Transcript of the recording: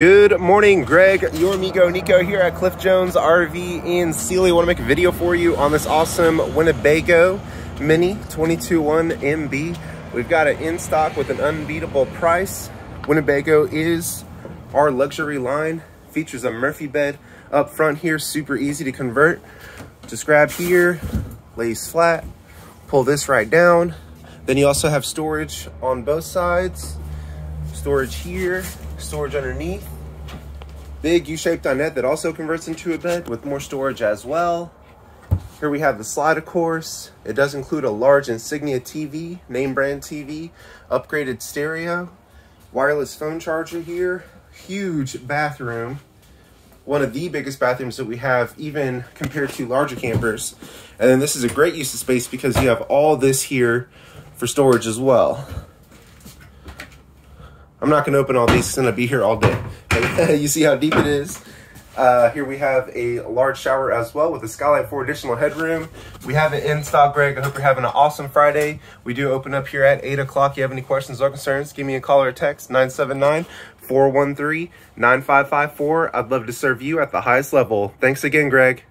Good morning, Greg, your amigo Niko here at Cliff Jones RV in Sealy. I want to make a video for you on this awesome Winnebago Minnie 22.1 MB. We've got it in stock with an unbeatable price. Winnebago is our luxury line. Features a Murphy bed up front here, super easy to convert. Just grab here, lays flat, pull this right down. Then you also have storage on both sides. Storage here, storage underneath. Big U-shaped dinette that also converts into a bed with more storage as well. Here we have the slide, of course. It does include a large Insignia TV, name brand TV, upgraded stereo, wireless phone charger here, huge bathroom, one of the biggest bathrooms that we have even compared to larger campers. And then this is a great use of space because you have all this here for storage as well. I'm not going to open all these. It's going to be here all day. you see how deep it is. Uh, here we have a large shower as well with a skylight for additional headroom. We have it in stock, Greg. I hope you're having an awesome Friday. We do open up here at 8 o'clock. You have any questions or concerns, give me a call or a text, 979-413-9554. I'd love to serve you at the highest level. Thanks again, Greg.